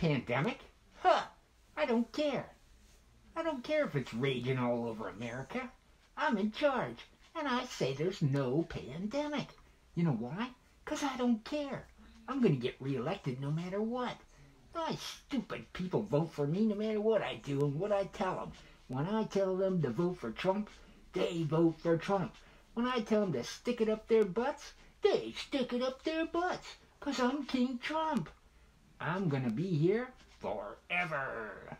Pandemic? Huh, I don't care. I don't care if it's raging all over America. I'm in charge, and I say there's no pandemic. You know why? 'Cause I don't care. I'm going to get reelected no matter what. My stupid people vote for me no matter what I do and what I tell them. When I tell them to vote for Trump, they vote for Trump. When I tell them to stick it up their butts, they stick it up their butts. 'Cause I'm King Trump. I'm to be here forever.